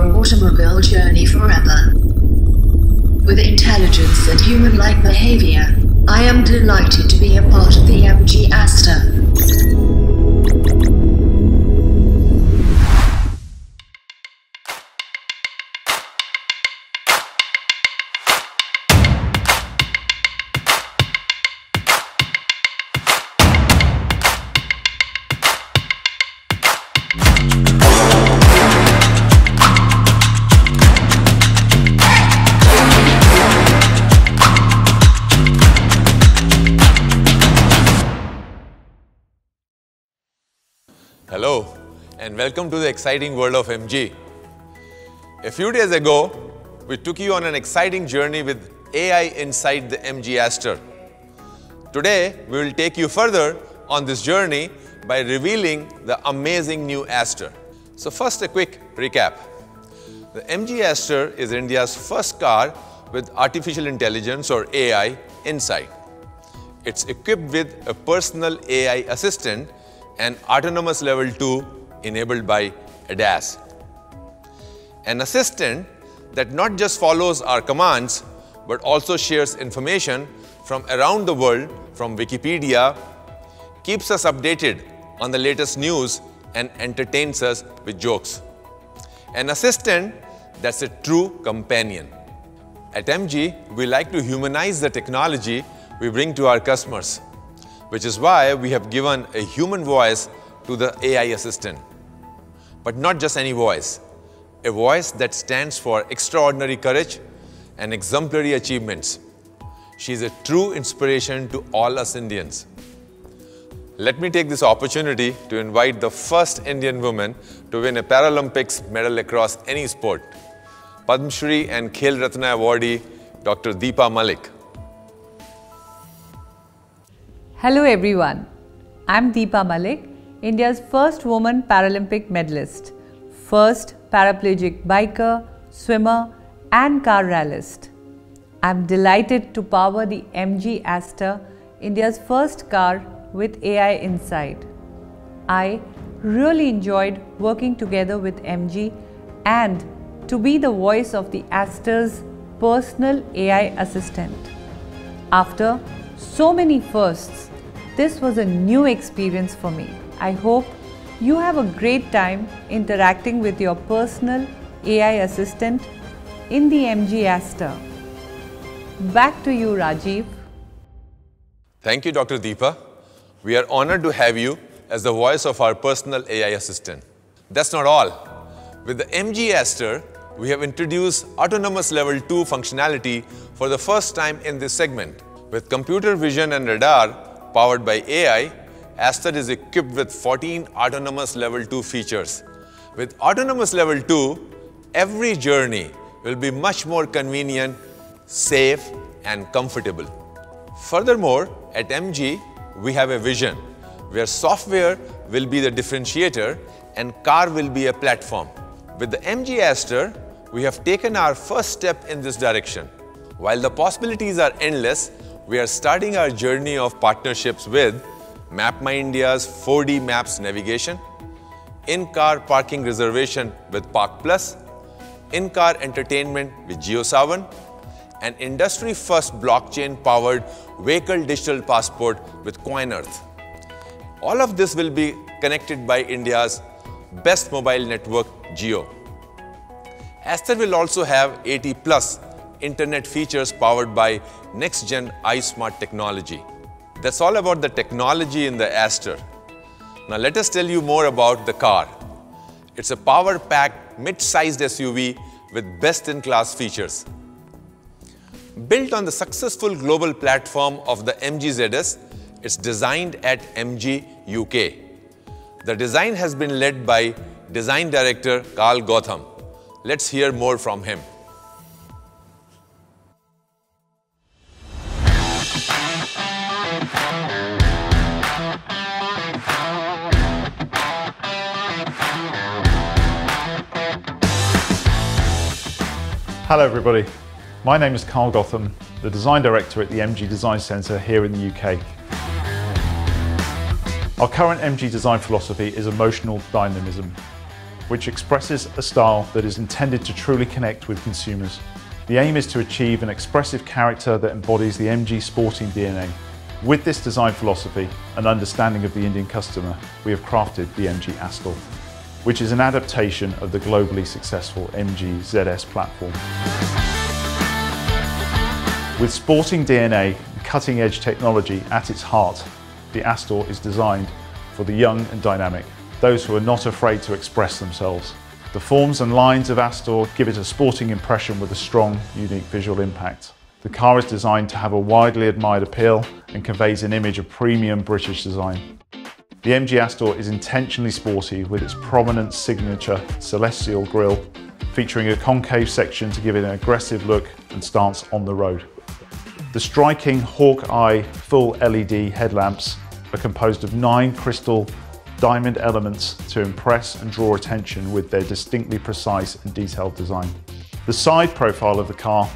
automobile journey forever. With intelligence and human-like behavior, I am delighted to be a part of the MG Astor. Hello, and welcome to the exciting world of MG. A few days ago, we took you on an exciting journey with AI inside the MG Astor. Today, we will take you further on this journey by revealing the amazing new Astor. So first, a quick recap. The MG Astor is India's first car with artificial intelligence or AI inside. It's equipped with a personal AI assistant and autonomous level 2 enabled by ADAS. An assistant that not just follows our commands but also shares information from around the world from Wikipedia, keeps us updated on the latest news and entertains us with jokes. An assistant that's a true companion. At MG, we like to humanize the technology we bring to our customers which is why we have given a human voice to the AI assistant. But not just any voice, a voice that stands for extraordinary courage and exemplary achievements. She is a true inspiration to all us Indians. Let me take this opportunity to invite the first Indian woman to win a Paralympics medal across any sport, Padma Shri and Khel Ratna awardee, Dr. Deepa Malik. Hello everyone. I'm Deepa Malik, India's first woman Paralympic medalist, first paraplegic biker, swimmer and car rallyist. I'm delighted to power the MG Astor, India's first car with AI inside. I really enjoyed working together with MG and to be the voice of the Astor's personal AI assistant. After so many firsts, this was a new experience for me. I hope you have a great time interacting with your personal AI assistant in the MG Astor. Back to you, Rajiv. Thank you, Dr. Deepa. We are honored to have you as the voice of our personal AI assistant. That's not all. With the MG Astor, we have introduced autonomous level 2 functionality for the first time in this segment. With computer vision and radar powered by AI, Astor is equipped with 14 autonomous level 2 features. With autonomous level 2, every journey will be much more convenient, safe and comfortable. Furthermore, at MG, we have a vision where software will be the differentiator and car will be a platform. With the MG Astor, we have taken our first step in this direction. While the possibilities are endless, we are starting our journey of partnerships with MapMyIndia's 4D Maps navigation, in-car parking reservation with Park Plus, in-car entertainment with JioSaavn, and industry-first blockchain-powered vehicle digital passport with Koinearth. All of this will be connected by India's best mobile network, Jio. Astor will also have 80 plus internet features powered by next-gen iSmart technology. That's all about the technology in the Astor. Now let us tell you more about the car. It's a power-packed, mid-sized SUV with best-in-class features. Built on the successful global platform of the MG ZS, it's designed at MG UK. The design has been led by design director Carl Gotham. Let's hear more from him. Hello everybody, my name is Carl Gotham, the Design Director at the MG Design Centre here in the UK. Our current MG design philosophy is emotional dynamism. which expresses a style that is intended to truly connect with consumers. The aim is to achieve an expressive character that embodies the MG sporting DNA. With this design philosophy and understanding of the Indian customer, we have crafted the MG Astor, which is an adaptation of the globally successful MG ZS platform. With sporting DNA and cutting edge technology at its heart, the Astor is designed for the young and dynamic, those who are not afraid to express themselves. The forms and lines of Astor give it a sporting impression with a strong, unique visual impact. The car is designed to have a widely admired appeal and conveys an image of premium British design. The MG Astor is intentionally sporty with its prominent signature celestial grille, featuring a concave section to give it an aggressive look and stance on the road. The striking Hawk-Eye full LED headlamps are composed of nine crystal diamond elements to impress and draw attention with their distinctly precise and detailed design. The side profile of the car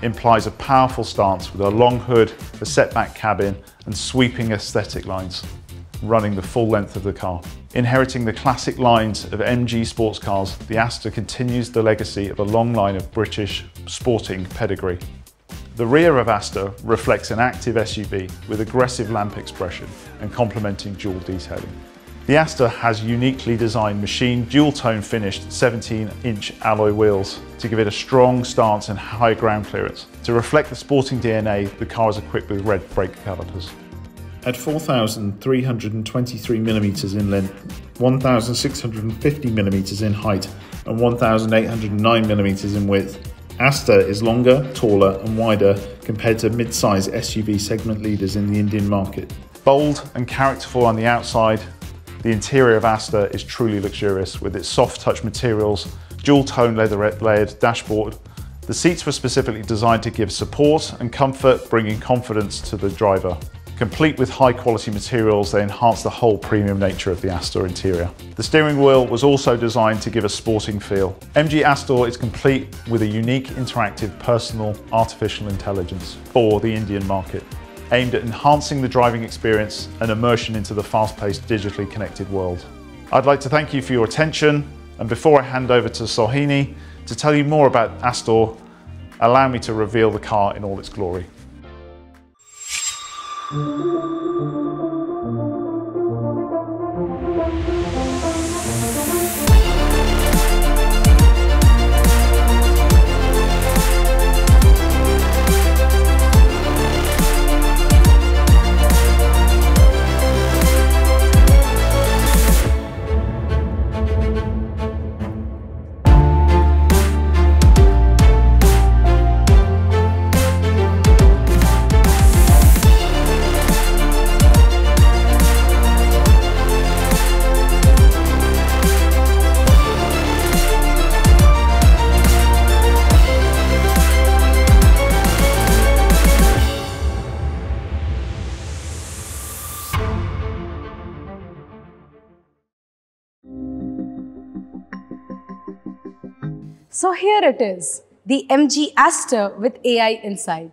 implies a powerful stance with a long hood, a setback cabin and sweeping aesthetic lines running the full length of the car. Inheriting the classic lines of MG sports cars, the Astor continues the legacy of a long line of British sporting pedigree. The rear of Astor reflects an active SUV with aggressive lamp expression and complementing dual detailing. The Astor has uniquely designed machined dual-tone finished 17-inch alloy wheels to give it a strong stance and high ground clearance. To reflect the sporting DNA, the car is equipped with red brake calipers. At 4,323 millimeters in length, 1,650 millimeters in height, and 1,809 millimeters in width, Astor is longer, taller, and wider compared to mid-size SUV segment leaders in the Indian market. Bold and characterful on the outside, the interior of Astor is truly luxurious with its soft touch materials, dual tone leather layered dashboard. The seats were specifically designed to give support and comfort, bringing confidence to the driver. Complete with high quality materials, they enhance the whole premium nature of the Astor interior. The steering wheel was also designed to give a sporting feel. MG Astor is complete with a unique interactive personal artificial intelligence for the Indian market aimed at enhancing the driving experience and immersion into the fast-paced, digitally connected world. I'd like to thank you for your attention, and before I hand over to Sohini to tell you more about Astor, allow me to reveal the car in all its glory. So here it is, the MG Astor with AI inside.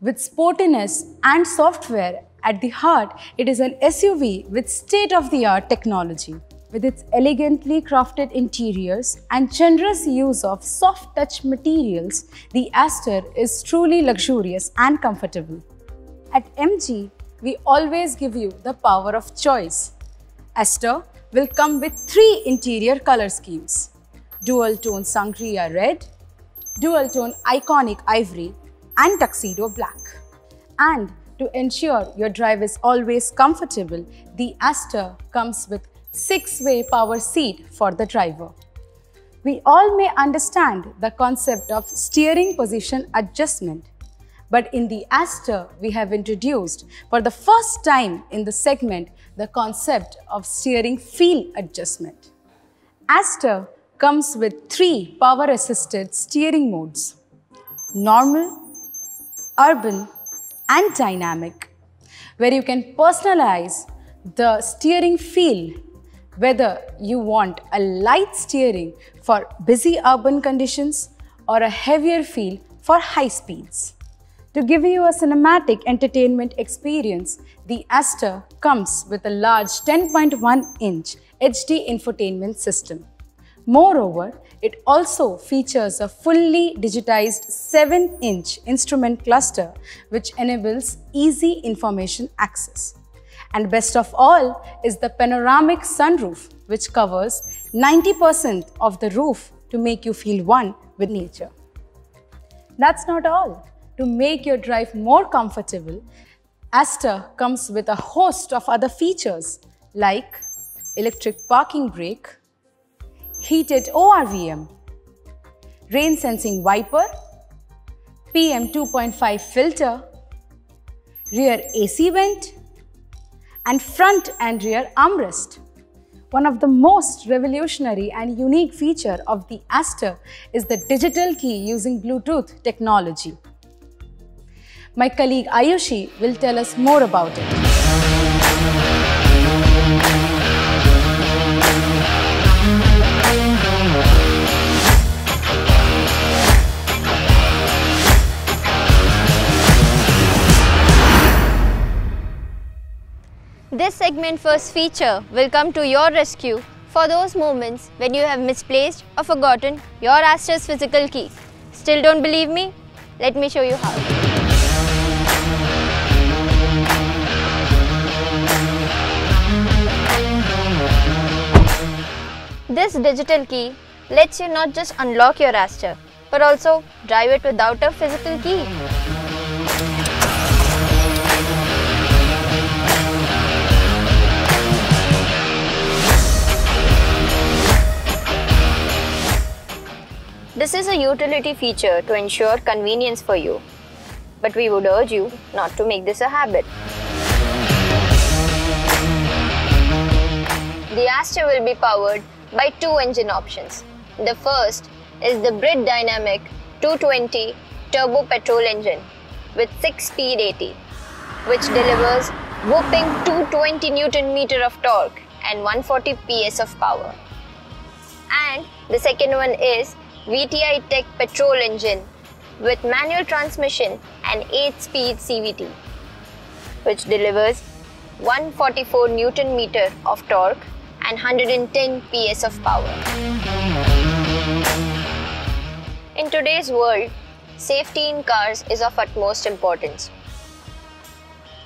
With sportiness and software at the heart, it is an SUV with state-of-the-art technology. With its elegantly crafted interiors and generous use of soft touch materials, the Astor is truly luxurious and comfortable. At MG, we always give you the power of choice. Astor will come with three interior color schemes dual tone sangria red, dual tone iconic ivory and tuxedo black. And to ensure your drive is always comfortable, the Astor comes with 6-way power seat for the driver. We all may understand the concept of steering position adjustment, but in the Astor, we have introduced for the first time in the segment the concept of steering feel adjustment. Astor comes with three power-assisted steering modes, normal, urban and dynamic, where you can personalize the steering feel whether you want a light steering for busy urban conditions or a heavier feel for high speeds. To give you a cinematic entertainment experience, the Astor comes with a large 10.1-inch HD infotainment system. Moreover, it also features a fully digitized 7 inch instrument cluster which enables easy information access. And best of all is the panoramic sunroof, which covers 90% of the roof to make you feel one with nature. That's not all. To make your drive more comfortable, Astor comes with a host of other features like electric parking brake, heated ORVM, rain sensing wiper, PM 2.5 filter, rear AC vent, and front and rear armrest. One of the most revolutionary and unique feature of the Astor is the digital key using Bluetooth technology. My colleague Ayushi will tell us more about it. This segment first feature will come to your rescue for those moments when you have misplaced or forgotten your Astor's physical key. Still don't believe me? Let me show you how. This digital key lets you not just unlock your Astor, but also drive it without a physical key. This is a utility feature to ensure convenience for you, but we would urge you not to make this a habit. The Astor will be powered by two engine options. The first is the Brit Dynamic 220 turbo petrol engine with 6-speed AT, which delivers whopping 220 Newton meter of torque and 140 PS of power. And the second one is VTI Tech petrol engine with manual transmission and 8-speed CVT, which delivers 144 Newton meter of torque and 110 PS of power. In today's world, safety in cars is of utmost importance.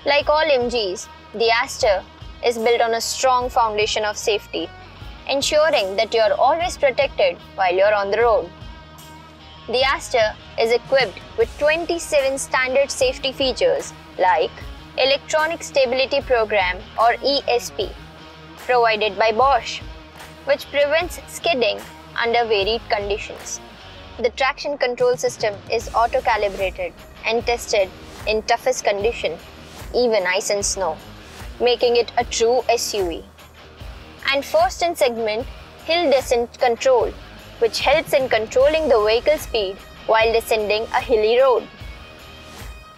Like all MGs, the Astor is built on a strong foundation of safety, ensuring that you are always protected while you're on the road. The Astor is equipped with 27 standard safety features like Electronic Stability Program or ESP, provided by Bosch, which prevents skidding under varied conditions. The traction control system is auto calibrated and tested in toughest condition, even ice and snow, making it a true SUV. And first in segment, hill descent control, which helps in controlling the vehicle speed while descending a hilly road.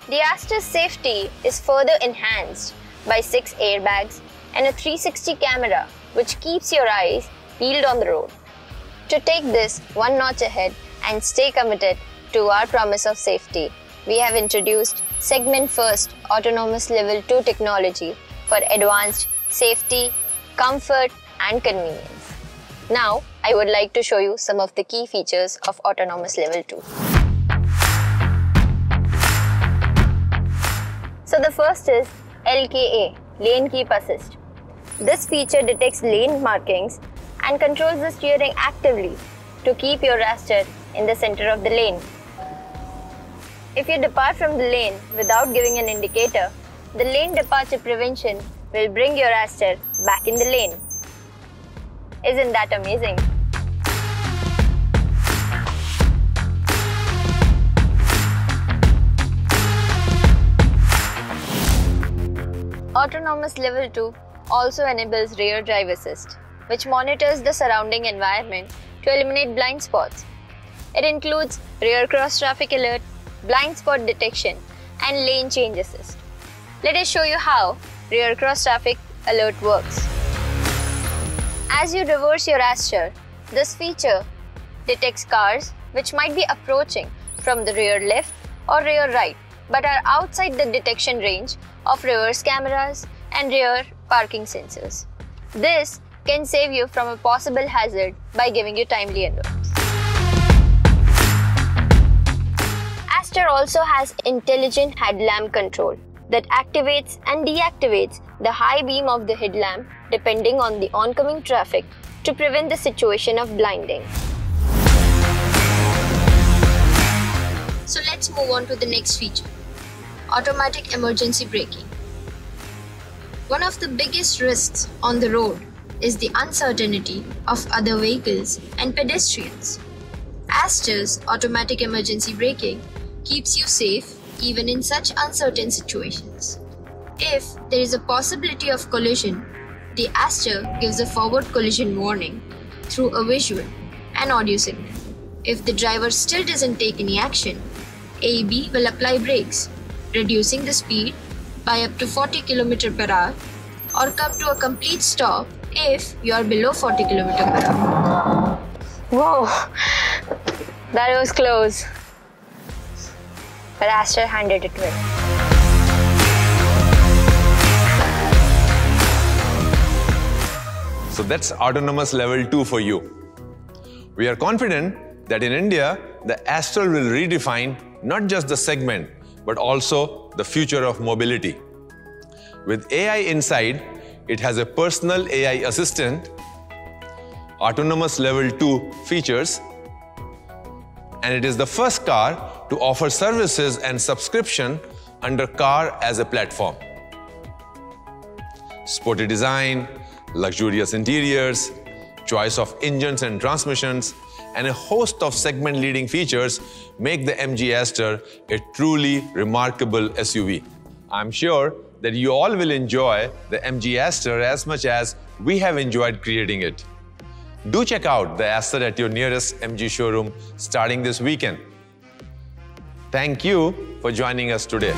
The Astor's safety is further enhanced by six airbags and a 360 camera, which keeps your eyes peeled on the road. To take this one notch ahead and stay committed to our promise of safety, we have introduced segment first autonomous level 2 technology for advanced safety, comfort, and convenience. Now, I would like to show you some of the key features of autonomous level 2. So the first is LKA, Lane Keep Assist. This feature detects lane markings and controls the steering actively to keep your Astor in the center of the lane. If you depart from the lane without giving an indicator, the lane departure prevention will bring your Astor back in the lane. Isn't that amazing? Autonomous Level 2 also enables rear drive assist, which monitors the surrounding environment to eliminate blind spots. It includes rear cross traffic alert, blind spot detection, and lane change assist. Let us show you how rear cross traffic alert works. As you reverse your Astor, this feature detects cars which might be approaching from the rear left or rear right but are outside the detection range of reverse cameras and rear parking sensors. This can save you from a possible hazard by giving you timely alerts. Astor also has intelligent headlamp control that activates and deactivates the high beam of the headlamp depending on the oncoming traffic to prevent the situation of blinding. So let's move on to the next feature automatic emergency braking. One of the biggest risks on the road is the uncertainty of other vehicles and pedestrians. Astor's automatic emergency braking keeps you safe even in such uncertain situations. If there is a possibility of collision, the Astor gives a forward collision warning through a visual and audio signal. If the driver still doesn't take any action, AEB will apply brakes, reducing the speed by up to 40 km per hour or come to a complete stop if you are below 40 km per hour. Whoa, that was close. But Astor handed it well. So that's autonomous level 2 for you. We are confident that in India, the Astor will redefine not just the segment, but also the future of mobility. With AI inside, it has a personal AI assistant, autonomous level 2 features, and it is the first car to offer services and subscription under car as a platform. Sporty design, luxurious interiors, choice of engines and transmissions, and a host of segment-leading features make the MG Astor a truly remarkable SUV. I'm sure that you all will enjoy the MG Astor as much as we have enjoyed creating it. Do check out the Astor at your nearest MG showroom starting this weekend. Thank you for joining us today.